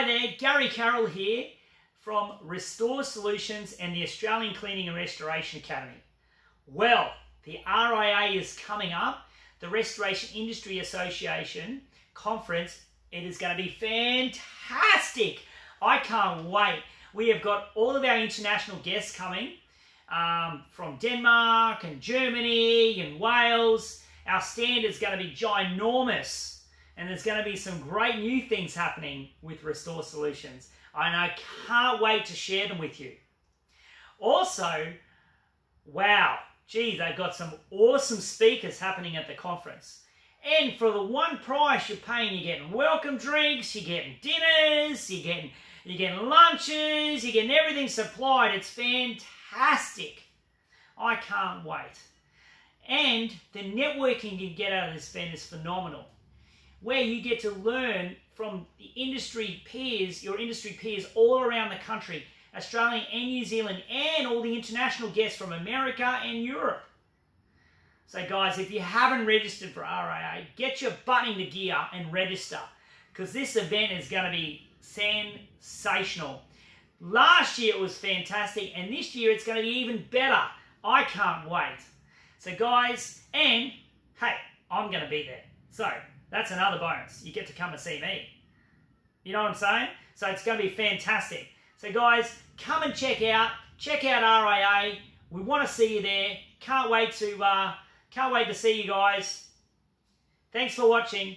Hi there, Gary Carroll here from Restore Solutions and the Australian Cleaning and Restoration Academy. Well, the RIA is coming up, the Restoration Industry Association conference. It is going to be fantastic. I can't wait. We have got all of our international guests coming um, from Denmark and Germany and Wales. Our stand is going to be ginormous and there's going to be some great new things happening with Restore Solutions. And I can't wait to share them with you. Also, wow, gee, they've got some awesome speakers happening at the conference. And for the one price you're paying, you're getting welcome drinks, you're getting dinners, you're getting you're getting lunches, you're getting everything supplied. It's fantastic. I can't wait. And the networking you get out of this event is phenomenal where you get to learn from the industry peers, your industry peers all around the country, Australia and New Zealand, and all the international guests from America and Europe. So, guys, if you haven't registered for RIA, get your butt into gear and register because this event is going to be sensational. Last year it was fantastic, and this year it's going to be even better. I can't wait. So, guys, and hey, I'm going to be there. So, that's another bonus. You get to come and see me. You know what I'm saying? So it's going to be fantastic. So guys, come and check out. Check out RIA. We want to see you there. Can't wait to uh, can't wait to see you guys. Thanks for watching.